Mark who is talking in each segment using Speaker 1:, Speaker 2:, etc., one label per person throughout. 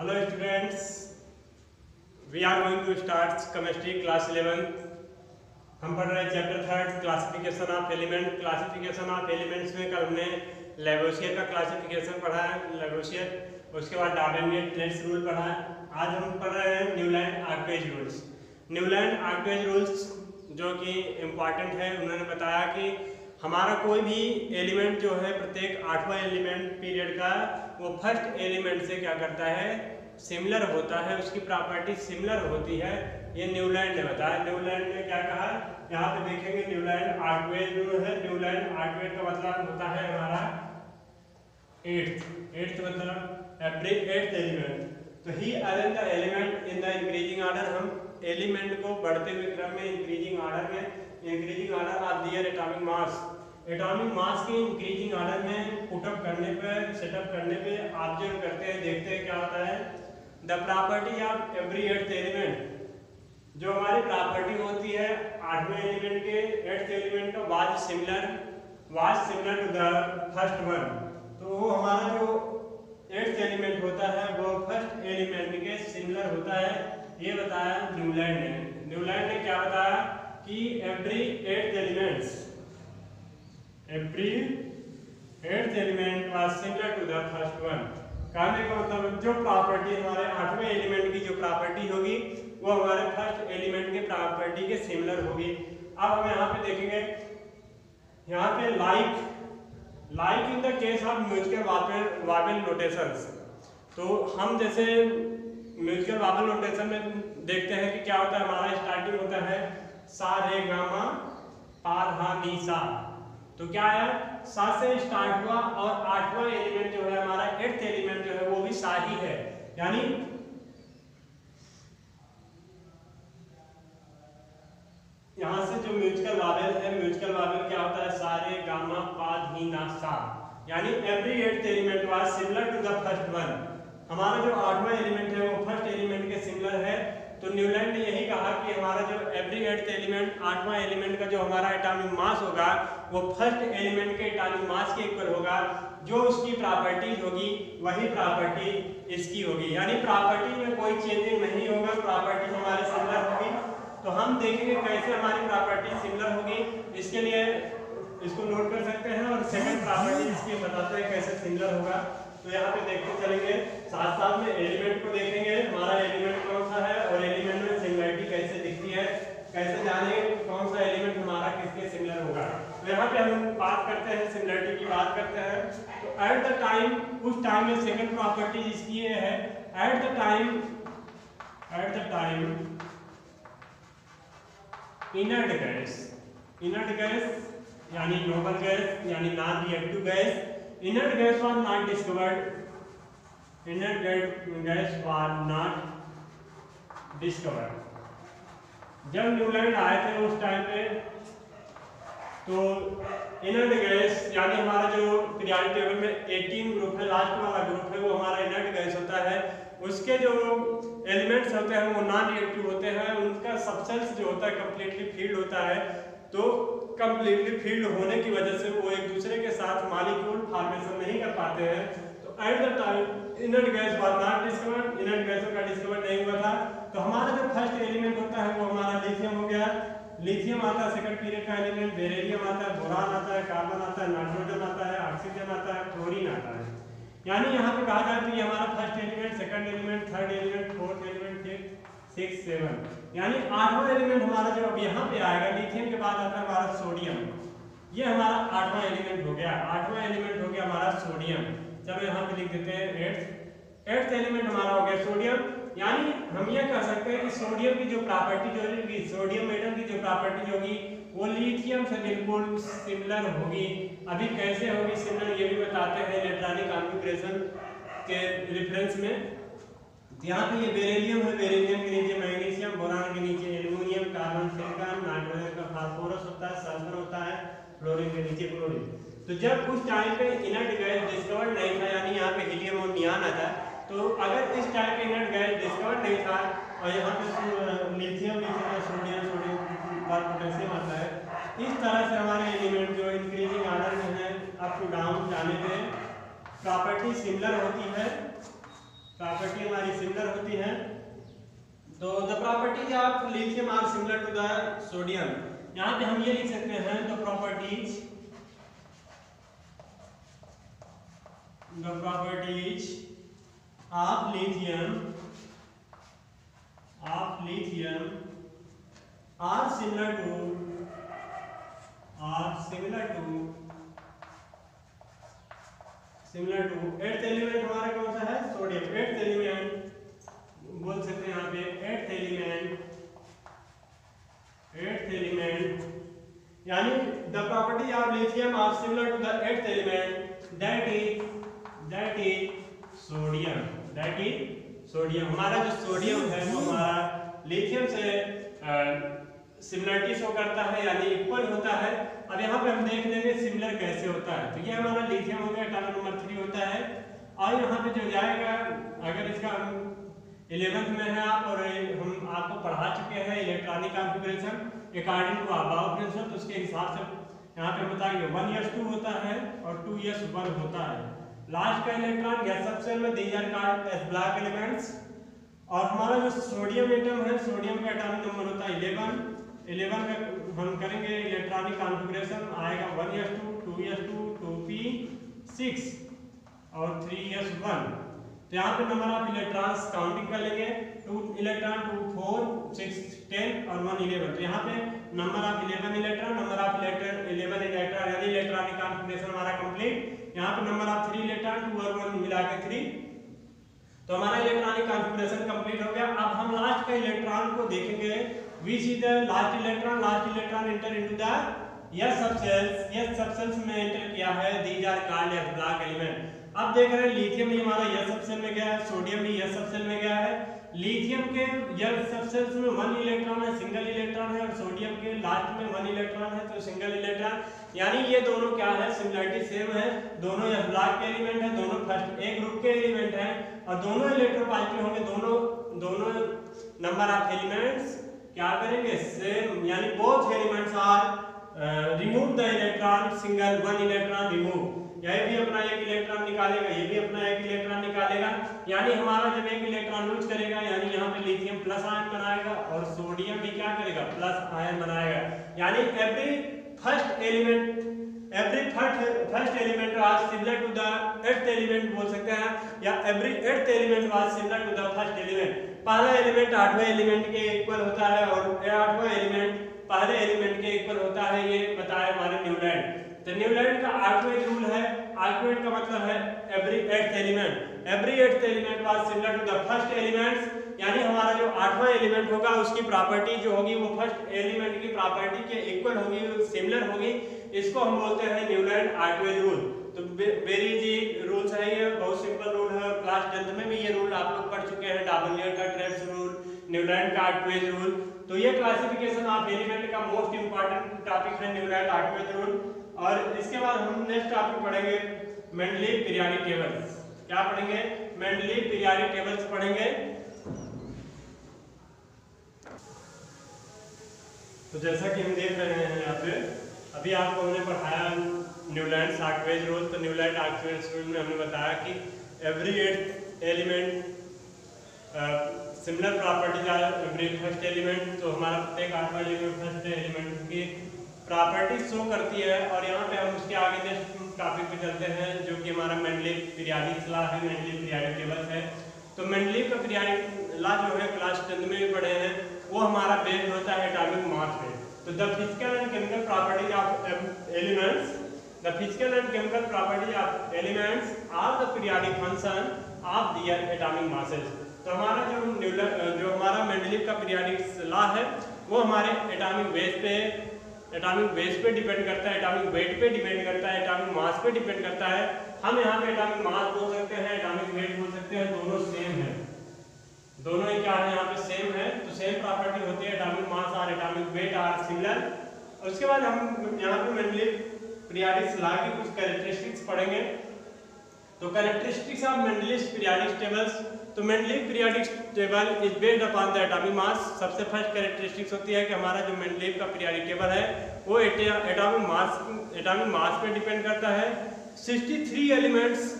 Speaker 1: Hello students, we are going to start chemistry class 11th. हम पढ़ रहे हैं chapter third classification of element classification of elements में कल हमने लेवोसियर का क्लासिफिकेशन पढ़ा है लेवोसियर उसके बाद डार्विन ने ट्रेड्स रूल पढ़ा है. आज हम पढ़ रहे हैं न्यूलैंड आर्कवेज रूल्स न्यूलैंड आर्कवेज रूल्स जो कि इंपॉर्टेंट है उन्होंने बताया कि हमारा कोई भी एलिमेंट जो है प्रत्येक आठवां एलिमेंट पीरियड का वो फ़र्स्ट एलिमेंट से क्या करता है? सिमिलर होता है, उसकी प्रॉपर्टी सिमिलर होती है, ये न्यूलैंड ने बताया। न्यूलैंड ने क्या कहा? यहाँ पे देखेंगे न्यूलैंड आर्टवेज जो है, न्यूलैंड आर्टवेज का मतलब होता है हमारा एट्थ एट्थ मतलब एट्थ एलिमेंट तो ही arrange the element in the increasing order हम एलिमेंट को बढ़ते हुए क्रम में इंक्रीजिंग ऑर्डर में increasing order of their atomic mass atomic mass के इंक्रीजिंग ऑर्डर में पुटअप करने पे सेटअप करने पे ऑब्ज़र्व करते हैं, देखते हैं क्या होता है। The property of every eighth element जो हमारी प्रॉपर्टी होती है, आठवें एलिमेंट के एट्थ एलिमेंट का was similar was similar to the first one तो वो हमारा जो एट्थ एलिमेंट होता है, वो फ़र्स्ट एलिमेंट के सिमिलर होता है। ये बताया न्यूलैंड ने। न्यूलैंड ने क्या बताया? कि every eighth elements every eighth element was similar to the first one कहने का मतलब जो प्रॉपर्टी हमारे आठवें एलिमेंट की जो प्रॉपर्टी होगी, वो हमारे फ़र्स्ट एलिमेंट के प्रॉपर्टी के सिमिलर होगी। अब हम यहाँ पे देखेंगे, यहाँ पे like like in the case of musical vowel vowel notations तो हम जैसे म्यूजिकल वाबल नोटेशन में देखते हैं कि क्या होता है, हमारा स्टार्टिंग होता है सा, रे गामा पा, धा, नी, सा। तो क्या है? सा से स्टार्ट हुआ और आठवां एलिमेंट जो है, हमारा एट्थ एलिमेंट जो है, वो भी सा ही। है यानी यहाँ से जो म्यूजिकल वावेल है, म्यूजिकल वावेल क्या होता है? सारे, गामा, पा, धी ना सा। यानी every eighth element was similar to the first one हमारा जो आठवां एलिमेंट है, वो फ़र्स्ट एलिमेंट के सिमिलर है। तो न्यूलैंड ने यही कहा कि हमारा जो एवरी एट्थ एलिमेंट आठवां एलिमेंट का जो हमारा एटॉमिक मास होगा, वो फ़र्स्ट एलिमेंट के एटॉमिक मास के इक्वल होगा, जो उसकी प्रॉपर्टीज़ होगी, वही प्रॉपर्टी इसकी होगी। यानी प्रॉपर्टी में कोई चेंजिंग नहीं होगा प्रॉपर्टी हमारे सिमिलर होगी। तो हम देखेंगे कैसे हमारी प्रॉपर्टी सिमिलर होगी। इसके लिए इसको नोट कर सकते हैं और सेकंड प्रॉपर्टी इसकी बताते हैं कैसे सिमिलर होगा। तो यहाँ पे देखते चलेंगे। साथ साथ में एलिमेंट को देखेंगे हमारा एलिमेंट कौन सा है और एलिमेंट में सिमिलरिटी कैसे दिखती है कैसे जानेंगे कौन सा एलिमेंट हमारा किसके सिमिलर होगा तो यहाँ पे हम बात करते हैं सिमिलरिटी की करते हैं। तो एट द टाइम उस टाइम में सेकंड प्रॉपर्टी इसकी ये है। At the time at the time inert gas inert gas यानी नोबल गैस यानी non reactive gas inert gas was not discovered inert gas was not discovered जब Newland आए थे उस टाइम पे तो इनर्ट गैस यानी हमारा जो पीरियोडिक टेबल में 18 ग्रुप है लास्ट वाला ग्रुप है, वो हमारा इनर्ट गैस होता है। उसके जो एलिमेंट्स होते हैं, वो नॉन रिएक्टिव होते हैं, उनका सब्सटेंस जो होता है कंप्लीटली फ़ील्ड होता है। तो कंप्लीटली फ़ील्ड होने की वजह से वो एक दूसरे के साथ मॉलिक्यूल फॉर्मेशन नहीं कर पाते हैं। तो at the time inert gas was not discovered inert गैसों का डिस्कवर नहीं हुआ था। तो हमारा जो फ़र्स्ट एलिमेंट होता है, वो हमारा लिथियम हो गया। लिथियम आता है सेकंड पीरियड का एलिमेंट बेरिलियम आता है बोरान आता है कार्बन आता है नाइट्रोजन आता है ऑक्सीजन आता है क्लोरीन आता है। यानी यहाँ पे कहा जाए तो ये हमारा first element second element third element fourth element fifth six seven यानी आठवां एलिमेंट हमारा जो अब यहाँ पे आएगा, लिथियम के बाद आता है हमारा सोडियम ये हमारा आठवां एलिमेंट हो गया, आठवां एलिमेंट हो गया हमारा सोडियम चलो यहाँ पे लिख देते हैं एट्थ एट्थ एलिमेंट हमारा हो गया सोडियम यानी हम ये कह सकते हैं कि सोडियम की जो प्रॉपर्टी जो होगी सोडियम एटम की जो प्रॉपर्टी होगी, वो लिथियम से बिल्कुल सिमिलर होगी। अभी कैसे होगी सिमिलर, ये भी बताते हैं इलेक्ट्रॉनिक कॉन्फ़िगरेशन के रेफरेंस में। यहाँ पे ये बेरिलियम है, बेरिलियम के नीचे मैग्नीशियम, बोरान के नीचे एल्यूमिनियम, कार्बन, सिलिकॉन, नाइट्रोजन का फास्फोरस होता है, सल्फ़र होता है फ्लोरीन के नीचे क्लोरीन। तो जब उस टाइम पे इनर्ट गैस डिस्कवर्ड नहीं था, यानी यहाँ पे हीलियम और नियान आता तो अगर इस टाइप के इनर्ट गैस डिस्कवर नहीं था, और यहाँ पे लिथियम लिथियम सोडियम सोडियम और पोटेशियम आता है, इस तरह से हमारे एलिमेंट जो इंक्रीजिंग ऑर्डर में है अप टू डाउन जाने पे प्रॉपर्टी सिमिलर होती है। प्रॉपर्टी हमारी सिमिलर होती है। तो the properties of lithium are similar to the sodium यहाँ पे हम ये लिख सकते हैं the properties the properties of lithium of lithium, are similar to, are similar to similar to. Eighth element हमारा कौन सा है? सोडियम एट्थ एलिमेंट बोल सकते हैं यहाँ पे एट्थ एलिमेंट एट्थ एलिमेंट यानी the property of lithium are similar to the eighth element that is that is sodium that is sodium. हमारा जो सोडियम है, वो हमारा लिथियम से सिमिलरिटी शो करता है, यानी इक्वल होता है। अब यहाँ पे हम देख लेंगे सिमिलर कैसे होता है। तो ये हमारा लिथियम हो गया एटॉमिक नंबर थ्री होता है। और यहाँ पे जो जाएगा, अगर इसका हम इलेवेंथ में है आप और हम आपको पढ़ा चुके हैं electronic configuration according to aufbau principle तो उसके हिसाब से यहाँ पे बताएँगे। वन एस टू होता है और टू एस वन होता है। लास्ट का इलेक्ट्रॉन, गैस सबसेल में these are called as block elements और हमारा जो सोडियम एटम है, सोडियम का एटॉमिक नंबर होता है इलेवन। इलेवन में हम करेंगे इलेक्ट्रॉनिक कॉन्फ़िगरेशन, आएगा one s two two s two two p, six और थ्री एस वन। तो यहाँ पे नंबर ऑफ़ इलेक्ट्रॉन्स काउंटिंग कर लेंगे। Two electron two four six ten और वन इलेवन तो यहाँ पे number of eleven electron number of electron eleven electron यानी इलेक्ट्रॉनिक कॉन्फ़िगरेशन हमारा कंप्लीट यहाँ पे number of three electron two और वन मिला के थ्री तो हमारा इलेक्ट्रॉनिक कॉन्फ़िगरेशन कंप्लीट हो गया। अब हम लास्ट का इलेक्ट्रॉन को देखेंगे। Which is the last electron? Last electron enter into the s subcells s subcells में enter किया है। These are called as black element अब देख रहे हैं लिथियम भी हमारा s सबसेल में गया है सोडियम भी s सबसेल में गया है। लिथियम के s सबसेल्स में वन इलेक्ट्रॉन है सिंगल इलेक्ट्रॉन है और सोडियम के लास्ट में वन इलेक्ट्रॉन है तो सिंगल इलेक्ट्रॉन यानी ये दोनों क्या है? सिमिलरिटी सेम है। दोनों या ब्लैक के एलिमेंट है, दोनों फ़र्स्ट एक ग्रुप के एलिमेंट है और दोनों इलेक्ट्रोपॉजिटिव होंगे, दोनों दोनों नंबर ऑफ़ एलिमेंट्स क्या करेंगे? सेम यानी both elements are remove the electron single one electron remove यह भी अपना एक इलेक्ट्रॉन निकालेगा ये भी अपना एक इलेक्ट्रॉन निकालेगा। यानी हमारा जब एक इलेक्ट्रॉन लूज करेगा, यानी यहाँ पे लिथियम प्लस आयन बनाएगा और सोडियम भी क्या करेगा? प्लस आयन बनाएगा। यानी every first element every first first element was similar to the eighth element बोल सकते हैं, या every eighth element was similar to the first element. पहला एलिमेंट आठवें एलिमेंट के इक्वल होता है और आठवां एलिमेंट पहले एलिमेंट के इक्वल होता है, ये बताया हमारे न्यूलैंड तो न्यूलैंड का आठवें रूल है आठवें का मतलब है every eighth element every eighth element was similar to the first elements यानी हमारा जो आठवां एलिमेंट होगा, उसकी प्रॉपर्टी जो होगी, वो फ़र्स्ट एलिमेंट की प्रॉपर्टी के इक्वल होगी सिमिलर होगी। इसको हम बोलते हैं न्यूलैंड आठवें रूल तो वेरी जी रूल्स है ये, बहुत सिंपल रूल है। क्लास टेंथ में भी ये रूल आप लोग पढ़ चुके हैं डाबलियर का ट्रेप्स रूल न्यूलैंड का आठवें रूल तो ये क्लासिफिकेशन ऑफ़ एलिमेंट का मोस्ट इंपॉर्टेंट टॉपिक है न्यूलैंड आठवें रूल। और इसके बाद हम नेक्स्ट टॉपिक पढ़ेंगे मेंडली पीरियोडिक टेबल्स क्या पढ़ेंगे? मेंडली पीरियोडिक टेबल्स पढ़ेंगे। तो जैसा कि हम देख रहे हैं यहाँ पे, अभी आपको हमने पढ़ाया न्यूलैंड सार्कवेज रूल तो न्यूलैंड आर्कवेज रूल में हमने बताया कि every eight element similar properties are every first element तो हमारा प्रत्येक आठवां एलिमेंट फ़र्स्ट एलिमेंट की प्रॉपर्टी शो करती है, और यहाँ पे हम उसके आगे नेक्स्ट टॉपिक पे चलते हैं, जो कि हमारा मेंडली पीरियाडिक लॉ है मेंडली पीरियाडिक टेबल है। तो मेंडली का पीरियाडिक लॉ जो है क्लास टेंथ में भी पढ़े हैं, वो हमारा बेस्ड होता है एटॉमिक मास पे तो the physical and chemical properties of elements the physical and chemical properties of elements are the periodic function of their atomic masses तो हमारा जो जो हमारा मेंडलीव का पीरियोडिक लॉ है, वो हमारे एटॉमिक बेस पे एटॉमिक बेस पे डिपेंड करता है, एटॉमिक वेट पे डिपेंड करता है, एटॉमिक मास पे डिपेंड करता है। हम यहाँ पे एटॉमिक मास बोल सकते हैं, एटॉमिक वेट बोल सकते हैं, दोनों सेम है। दोनों ही क्या है, यहाँ पे सेम है। तो सेम प्रॉपर्टी होती है, एटॉमिक मास और एटॉमिक वेट आर सिमिलर उसके बाद हम यहाँ पे मेनली पीरियोडिक लॉ की कुछ कैरेक्टरिस्टिक्स पढ़ेंगे। तो characteristics of Mendeleev's periodic tables तो Mendeleev periodic table is based upon the atomic mass सबसे फ़र्स्ट कैरेक्टरिस्टिक्स होती है कि हमारा जो मेंडलिव का पीरियोडिक टेबल है, वो एटॉमिक मास एटॉमिक मास पे डिपेंड करता है। 63 elements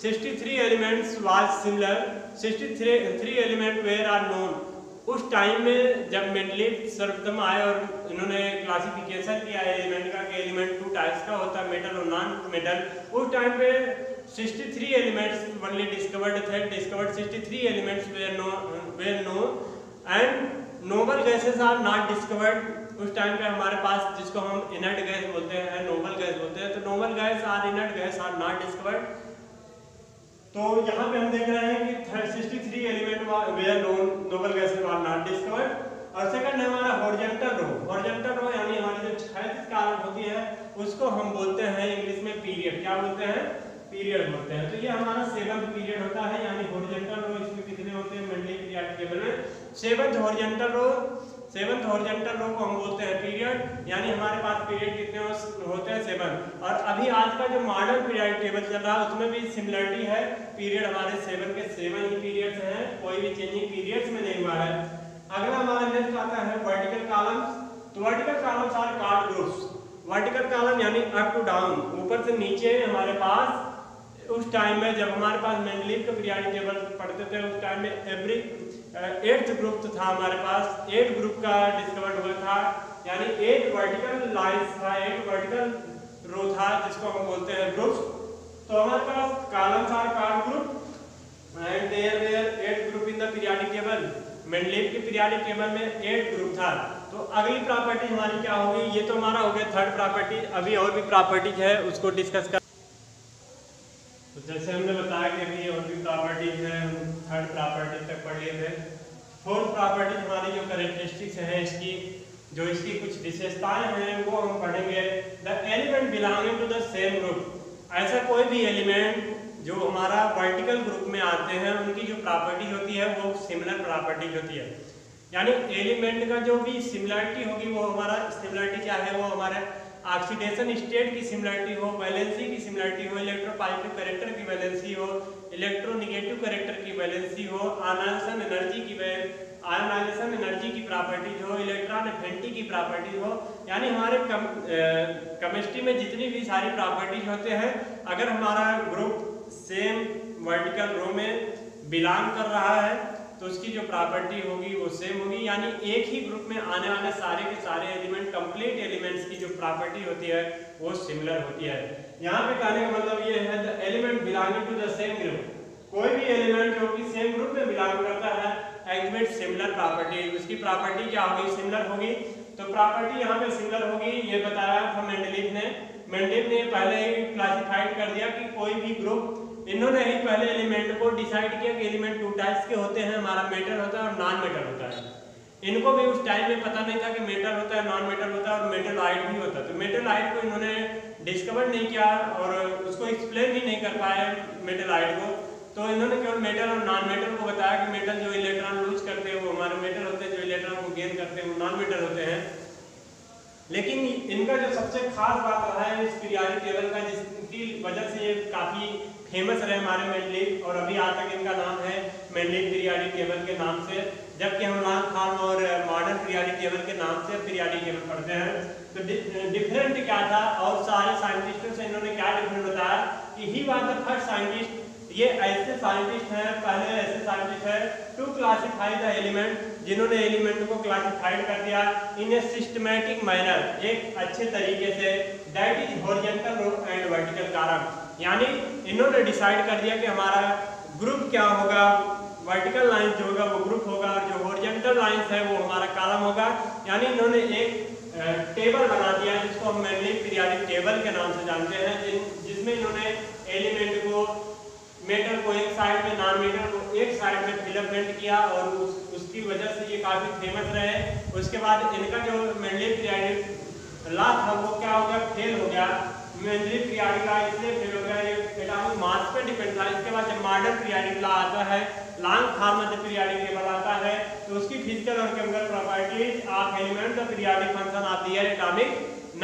Speaker 1: 63 elements was similar. 63 three element where are known. उस टाइम में जब मेंडलीव सर्वप्रथम आए और इन्होंने क्लासिफिकेशन किया एलिमेंट का, कि एलिमेंट टू टाइप्स का होता है मेटल और नॉन मेटल उस टाइम पे 63 एलिमेंट्स ओनली डिस्कवर्ड थे discovered 63 elements were known were known and noble gases are not discovered उस टाइम पे हमारे पास जिसको हम इनर्ट गैस बोलते हैं नोबल गैस बोलते हैं तो noble gas are inert gas are not discovered तो यहाँ पे हम देख रहे हैं कि 63 element were known noble gases are not discovered और सेकंड हमारा हॉरिजॉन्टल रो हॉरिजॉन्टल रो यानी हमारी जो क्षैतिज कारण होती है, उसको हम बोलते हैं इंग्लिश में पीरियड क्या बोलते हैं? पीरियड बोलते हैं। तो ये हमारा सेवंथ पीरियड होता है, यानी हॉरिजॉन्टल रो इसमें कितने होते हैं? मेंडली पीरियड टेबल में। Seventh horizontal row, seventh horizontal row को हम बोलते हैं पीरियड। यानी हमारे पास पीरियड कितने होते हैं सेवन। और अभी आज का जो मॉडर्न पीरियड टेबल चल रहा है, उसमें भी सिमिलरिटी है। पीरियड हमारे सेवन के सेवन ही पीरियड्स हैं, कोई भी चेंजिंग पीरियड्स में नहीं हुआ है। अगला हमारा नेक्स्ट आता है वर्टिकल कॉलम्स तो vertical columns are called groups. Vertical column यानी अप टू डाउन, ऊपर से नीचे हमारे पास उस टाइम में जब हमारे पास मेंडलीव का पीरियड टेबल पढ़ते थे, उस टाइम में एवरी एट्थ ग्रुप था हमारे पास। एट ग्रुप का डिस्कवर्ड हुआ था, यानी एट वर्टिकल लाइंस था एट वर्टिकल रो था, जिसको हम बोलते हैं ग्रुप्स तो हमारे पास columns are called group and there there eight group in the periodic table Mendeleev के पीरियोडिक टेबल में एट ग्रुप था। तो अगली प्रॉपर्टी हमारी क्या होगी? ये तो हमारा हो गया थर्ड प्रॉपर्टी अभी और भी प्रॉपर्टीज़ है, उसको डिस्कस कर तो जैसे हमने बताया कि अभी और भी प्रॉपर्टीज़ हैं थर्ड प्रॉपर्टी तक पढ़ लिए थे। फोर्थ प्रॉपर्टी हमारी जो करेक्टरिस्टिक्स है, इसकी, जो इसकी कुछ विशेषताएँ हैं, वो हम पढ़ेंगे। The element belonging to the same group ऐसा कोई भी एलिमेंट जो हमारा वर्टिकल ग्रुप में आते हैं, उनकी जो प्रॉपर्टी होती है, वो सिमिलर प्रॉपर्टी होती है। यानी एलिमेंट का जो भी सिमिलरिटी होगी, वो हमारा सिमिलरिटी क्या है? वो हमारे ऑक्सीडेशन स्टेट की सिमिलरिटी हो वैलेंसी की सिमिलरिटी हो इलेक्ट्रोपॉजिटिव करेक्टर की वैलेंसी हो इलेक्ट्रोनिगेटिव करेक्टर की वैलेंसी हो आनाइजेशन एनर्जी की आयनाइजेशन एनर्जी की प्रॉपर्टीज़ हो इलेक्ट्रॉन एफिनिटी की प्रॉपर्टीज़ हो यानी हमारे कम, केमिस्ट्री में जितनी भी सारी प्रॉपर्टीज़ होते हैं अगर हमारा ग्रुप सेम वर्टिकल रो में बिलोंग कर रहा है तो उसकी जो प्रॉपर्टी होगी, वो सेम होगी। यानी एक ही ग्रुप में आने वाले सारे के सारे एलिमेंट कंप्लीट एलिमेंट्स की जो प्रॉपर्टी होती है, वो सिमिलर होती है। यहाँ पे कहने का मतलब ये है the element belonging to the same group कोई भी एलिमेंट जो कि सेम ग्रुप में बिलोंग करता है एग्जिबिट सिमिलर प्रॉपर्टी उसकी प्रॉपर्टी क्या होगी? सिमिलर होगी। तो प्रॉपर्टी यहाँ पे सिमिलर होगी। ये बताया था मेंडलीव ने। मेंडलीव ने पहले ही क्लासिफाइड कर दिया कि कोई भी ग्रुप इन्होंने ही पहले एलिमेंट को डिसाइड किया कि एलिमेंट टू टाइप्स के होते हैं, हमारा मेटल होता है और नॉन मेटल होता है। इनको भी उस टाइम में पता नहीं था कि मेटल होता है नॉन मेटल होता है और मेटल आइड भी होता है। तो मेटल आइड को इन्होंने डिस्कवर नहीं किया और उसको एक्सप्लेन भी नहीं कर पाए मेटल आइड को। तो इन्होंने केवल मेटल और नॉन मेटल को बताया कि मेटल जो इलेक्ट्रॉन लूज करते हैं, वो हमारे मेटल होते हैं, जो इलेक्ट्रॉन को गेन करते हैं, वो नॉन मेटल होते हैं। लेकिन इनका जो सबसे खास बात रहा है इस पीरियाडिक टेबल का, जिसकी वजह से ये काफ़ी फ़ेमस रहे हमारे मेंडलिव और अभी आज तक इनका नाम है मेंडलिव पीरियाडिक टेबल के नाम से। जबकि हम लॉन्ग फार्म और मॉडर्न पीरियाडिक टेबल के नाम से पीरियाडिक टेबल पढ़ते हैं। तो डिफरेंट क्या था और सारे साइंटिस्टों से इन्होंने क्या डिफरेंट बताया? कि he was the first scientist ये ऐसे साइंटिस्ट हैं, पहले ऐसे साइंटिस्ट हैं टू क्लासिफाई द एलिमेंट जिन्होंने एलिमेंट को क्लासिफाइड कर दिया इन ए सिस्टमैटिक मैनर एक अच्छे तरीके से that is horizontal and vertical कारण यानी इन्होंने डिसाइड कर दिया कि हमारा ग्रुप क्या होगा वर्टिकल लाइन जो होगा वो ग्रुप होगा और जो हॉरिजॉन्टल लाइंस है वो हमारा कॉलम होगा. यानी इन्होंने एक टेबल बना दिया जिसको हम मेनली पीरियाडिक टेबल के नाम से जानते हैं जिसमें इन्होंने एलिमेंट को मेटल को एक साइड में नॉन मेटल को एक साइड में फिलमेंट किया और उस, उसकी वजह से ये काफ़ी फ़ेमस रहे। उसके बाद इनका जो मेनली पीरियाडिक ला था वो क्या हो गया? फेल हो गया। मेंडलिव पीरियडिक ला इसलिए फेल हो गया ये एटॉमिक मास पे डिपेंड था। इसके बाद जब मॉडर्न पीरियडिक ला आता है लॉन्ग फॉर्म में पीरियडिक टेबल आता है तो उसकी फ़िज़िकल और chemical properties of element the periodic function of the atomic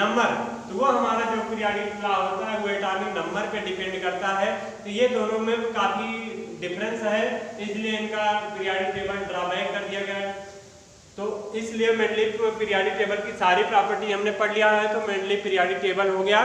Speaker 1: number तो वो हमारा जो पीरियाडिक फ्लाव होता है, वो एटॉमिक नंबर पे डिपेंड करता है। तो ये दोनों में काफ़ी डिफरेंस है, इसलिए इनका पीरियाडिक टेबल ड्रॉबैक कर दिया गया है। तो इसलिए मेंडली पीरियाडिक टेबल की सारी प्रॉपर्टी हमने पढ़ लिया है तो मेंडली पीरियाडिक टेबल हो गया।